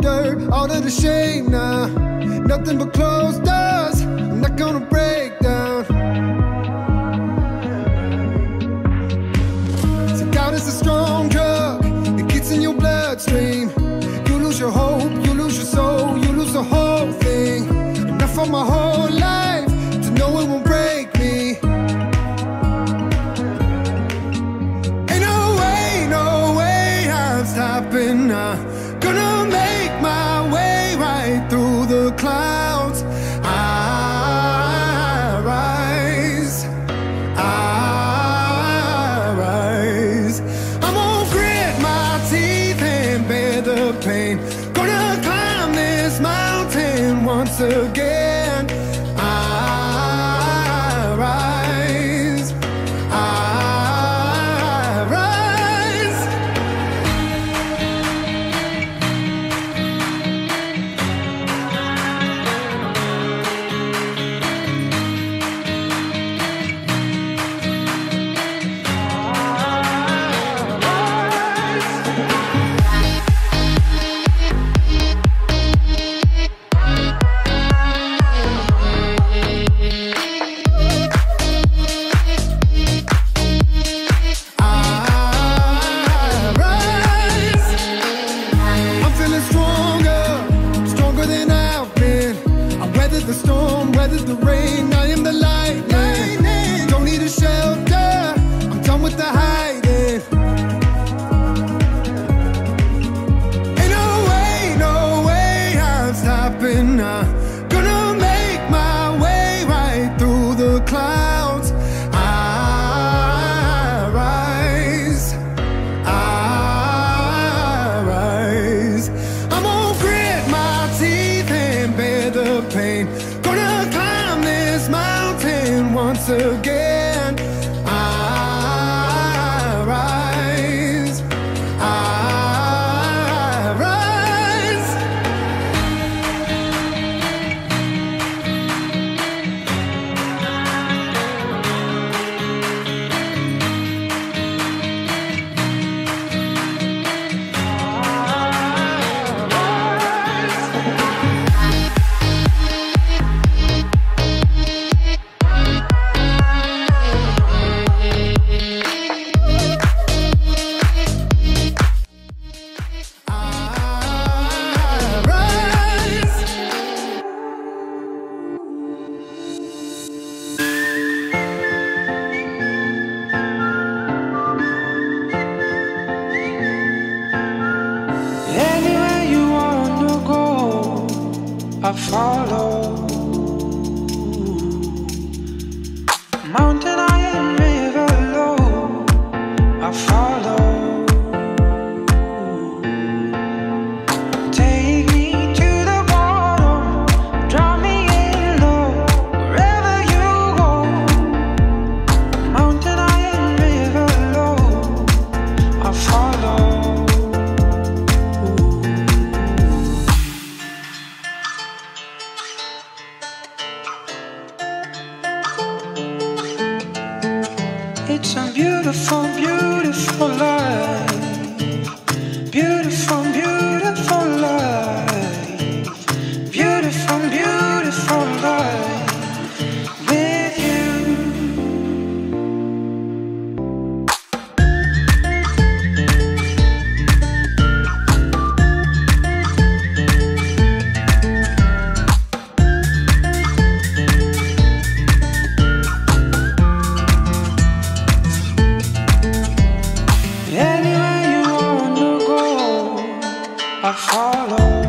dirt, all of the shame now. Nothing but closed doors, I'm not gonna break. Gonna climb this mountain once again. weather the rain. I am the lightning. Don't need a shelter. I'm done with the hiding. Ain't no way, no way I'm stopping now. Gonna make my way right through the clouds. again. I follow. confused. I follow